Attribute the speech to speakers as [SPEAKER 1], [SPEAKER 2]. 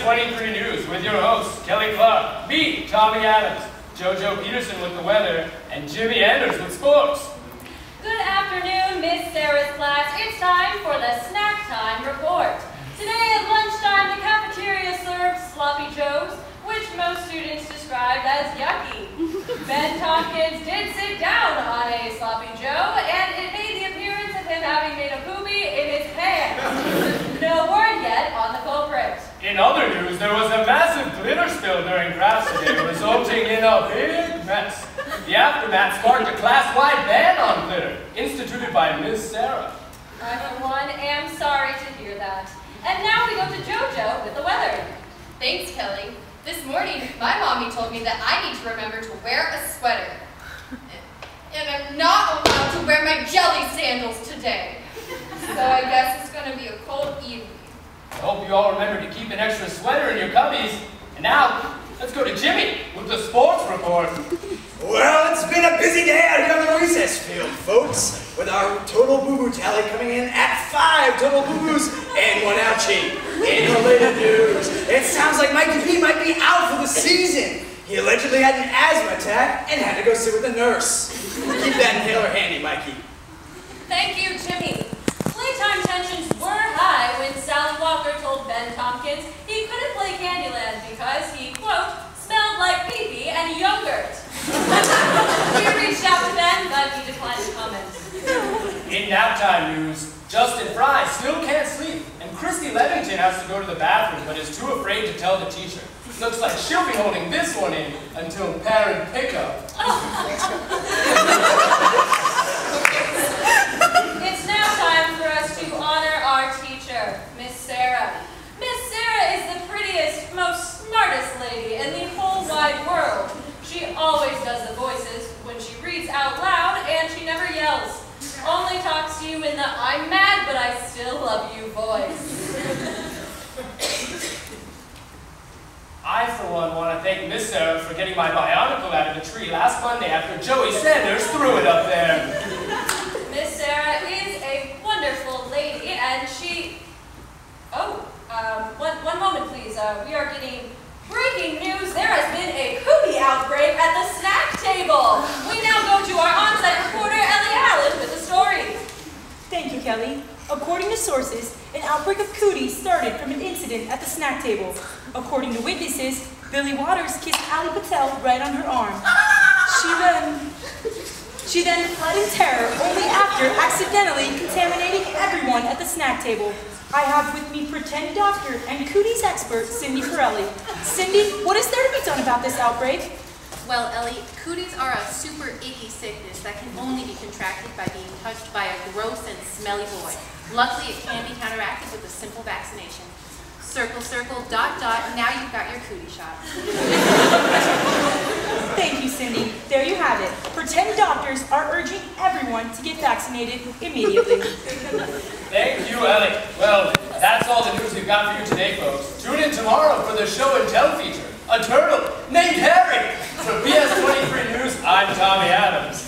[SPEAKER 1] PS23 News with your hosts, Kelly Clark, me, Tommy Adams, JoJo Peterson with the weather, and Jimmy Anders with sports.
[SPEAKER 2] Good afternoon, Miss Sarah's class. It's time for the snack time report. Today at lunchtime, the cafeteria served sloppy joes, which most students described as yucky. Ben Tompkins did sit down on a sloppy joe, and it made the appearance of him having made a poopy in his pants. No word yet on the culprit.
[SPEAKER 1] In other news, there was a massive glitter spill during crafts today, resulting in a big mess. The aftermath sparked a class-wide ban on glitter, instituted by Miss Sarah.
[SPEAKER 2] I, for one, am sorry to hear that. And now we go to JoJo with the weather.
[SPEAKER 3] Thanks, Kelly. This morning, my mommy told me that I need to remember to wear a sweater. And I'm not allowed to wear my jelly sandals today. So I guess it's going to be a cold evening.
[SPEAKER 1] I hope you all remember to keep an extra sweater in your cubbies. And now, let's go to Jimmy with the sports report.
[SPEAKER 4] Well, it's been a busy day out here on the recess field, folks, with our total boo-boo tally coming in at five total boo-boos and one ouchie. In related news, it sounds like Mikey P might be out for the season. He allegedly had an asthma attack and had to go sit with a nurse. Keep that inhaler handy, Mikey.
[SPEAKER 2] Thank you, Jimmy. Playtime tensions were high when Sally Walker told Ben Tompkins he couldn't play Candyland because he, quote, smelled like pee-pee and yogurt. we reached out to Ben, but he declined to comment.
[SPEAKER 1] In naptime news, Justin Fry still can't sleep, and Christy Levington has to go to the bathroom but is too afraid to tell the teacher. Looks like she'll be holding this one in until parent pickup.
[SPEAKER 2] It's now time for us to honor our teacher, Miss Sarah. Miss Sarah is the prettiest, most smartest lady in the whole wide world. She always does the voices when she reads out loud, and she never yells. Only talks to you in the I'm mad, but I still love you voice.
[SPEAKER 1] I, for one, want to thank Miss Sarah for getting my bionicle out of the tree last Monday after Joey Sanders threw it up there.
[SPEAKER 2] Miss Sarah is a wonderful lady, and she... Oh, um, one, one moment, please. Uh, we are getting breaking news. There has been a cootie outbreak at the snack table. We now go to our on-site reporter, Ellie Allen, with the story.
[SPEAKER 5] Thank you, Kelly. According to sources, an outbreak of cooties started from an incident at the snack table. According to witnesses, Billy Waters kissed Ali Patel right on her arm. She then, she then fled in terror only after accidentally contaminating everyone at the snack table. I have with me pretend doctor and cooties expert Cindy Pirelli. Cindy, what is there to be done about this outbreak?
[SPEAKER 6] Well, Ellie, cooties are a super icky sickness that can only be contracted by being touched by a gross and smelly boy. Luckily, it can be counteracted with a simple vaccination. Circle, circle, dot, dot, now you've got your cootie shot.
[SPEAKER 5] Thank you, Cindy. There you have it. Pretend doctors are urging everyone to get vaccinated immediately.
[SPEAKER 1] Thank you, Ellie. Well, that's all the news we've got for you today, folks. Tune in tomorrow for the show and tell feature, A Turtle Named Harry. For PS23 News, I'm Tommy Adams.